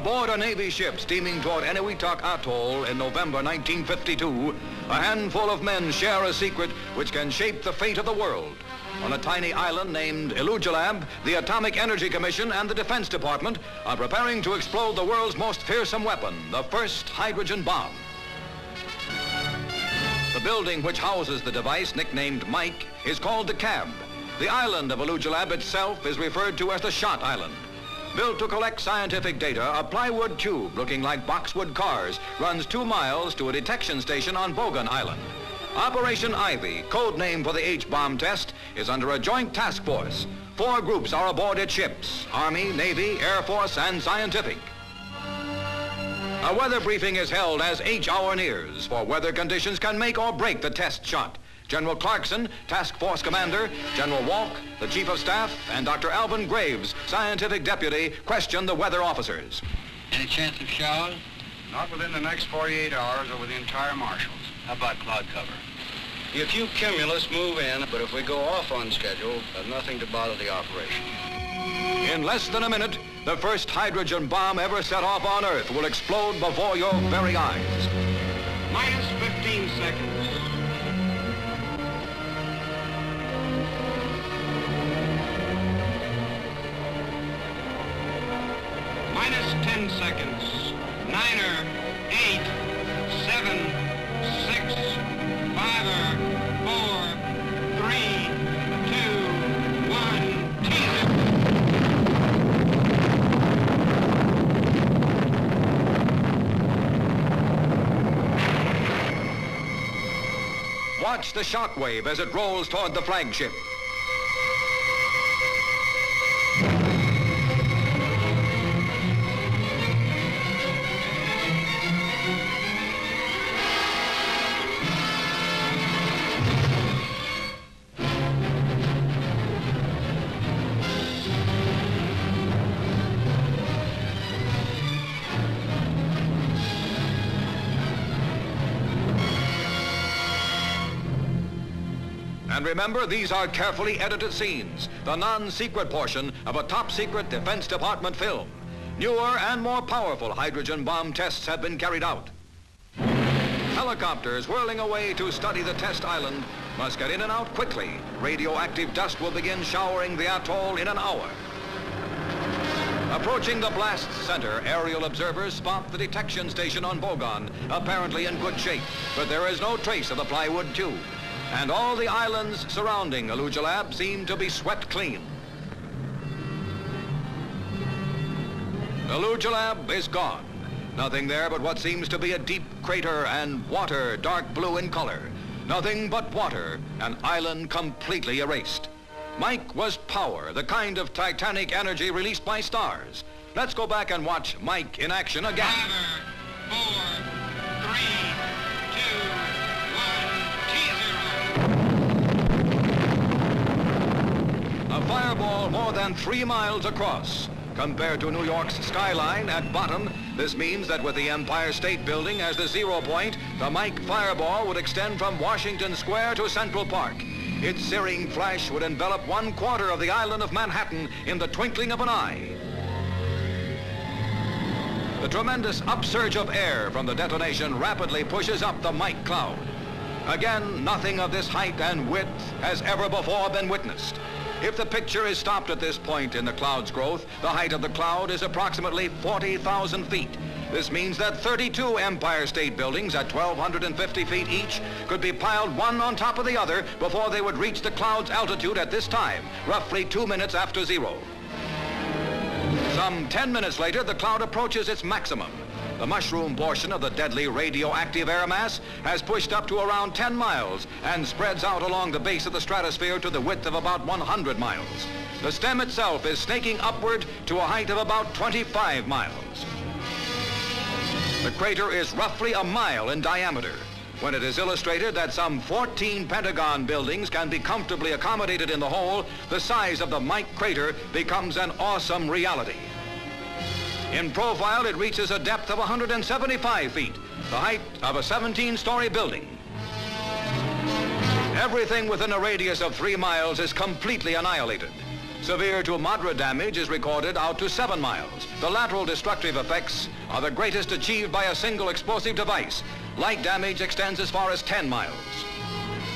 Aboard a Navy ship steaming toward Eniwetok Atoll in November 1952, a handful of men share a secret which can shape the fate of the world. On a tiny island named Elugelab, the Atomic Energy Commission and the Defense Department are preparing to explode the world's most fearsome weapon, the first hydrogen bomb. The building which houses the device, nicknamed Mike, is called the Cab. The island of Elugelab itself is referred to as the Shot Island. Built to collect scientific data, a plywood tube looking like boxwood cars runs two miles to a detection station on Bogon Island. Operation Ivy, code name for the H-bomb test, is under a joint task force. Four groups are aboard its ships, Army, Navy, Air Force, and Scientific. A weather briefing is held as H-hour nears, for weather conditions can make or break the test shot. General Clarkson, Task Force Commander, General Walsh, the Chief of Staff, and Dr. Alvin Graves, Scientific Deputy, question the weather officers. Any chance of showers? Not within the next 48 hours over the entire Marshalls. How about cloud cover? The acute cumulus move in, but if we go off on schedule, uh, nothing to bother the operation. In less than a minute, the first hydrogen bomb ever set off on Earth will explode before your very eyes. Minus 15 seconds. 10 seconds. Niner, eight, seven, six, five, four, three, two, one, teaser. Watch the shockwave as it rolls toward the flagship. And remember, these are carefully edited scenes, the non-secret portion of a top-secret Defense Department film. Newer and more powerful hydrogen bomb tests have been carried out. Helicopters whirling away to study the test island must get in and out quickly. Radioactive dust will begin showering the atoll in an hour. Approaching the blast center, aerial observers spot the detection station on Bogon, apparently in good shape, but there is no trace of the plywood tube. And all the islands surrounding Elugelab seem to be swept clean. Elugelab is gone. Nothing there but what seems to be a deep crater and water dark blue in color. Nothing but water, an island completely erased. Mike was power, the kind of titanic energy released by stars. Let's go back and watch Mike in action again. Five, four, Fireball more than three miles across. Compared to New York's skyline at bottom, this means that with the Empire State Building as the zero point, the Mike fireball would extend from Washington Square to Central Park. Its searing flash would envelop one quarter of the island of Manhattan in the twinkling of an eye. The tremendous upsurge of air from the detonation rapidly pushes up the Mike cloud. Again, nothing of this height and width has ever before been witnessed. If the picture is stopped at this point in the cloud's growth, the height of the cloud is approximately 40,000 feet. This means that 32 Empire State Buildings at 1,250 feet each could be piled one on top of the other before they would reach the cloud's altitude at this time, roughly two minutes after zero. Some 10 minutes later, the cloud approaches its maximum. The mushroom portion of the deadly radioactive air mass has pushed up to around 10 miles and spreads out along the base of the stratosphere to the width of about 100 miles. The stem itself is snaking upward to a height of about 25 miles. The crater is roughly a mile in diameter. When it is illustrated that some 14 Pentagon buildings can be comfortably accommodated in the hole, the size of the Mike crater becomes an awesome reality. In profile, it reaches a depth of 175 feet, the height of a 17-story building. Everything within a radius of three miles is completely annihilated. Severe to moderate damage is recorded out to 7 miles. The lateral destructive effects are the greatest achieved by a single explosive device. Light damage extends as far as 10 miles.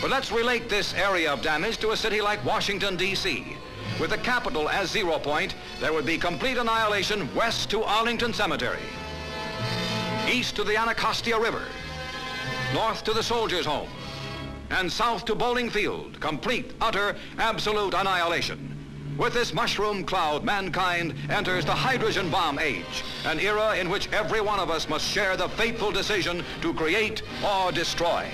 But let's relate this area of damage to a city like Washington, D.C. With the capital as zero point, there would be complete annihilation west to Arlington Cemetery, east to the Anacostia River, north to the Soldiers' Home, and south to Bolling Field, complete, utter, absolute annihilation. With this mushroom cloud, mankind enters the hydrogen bomb age, an era in which every one of us must share the fateful decision to create or destroy.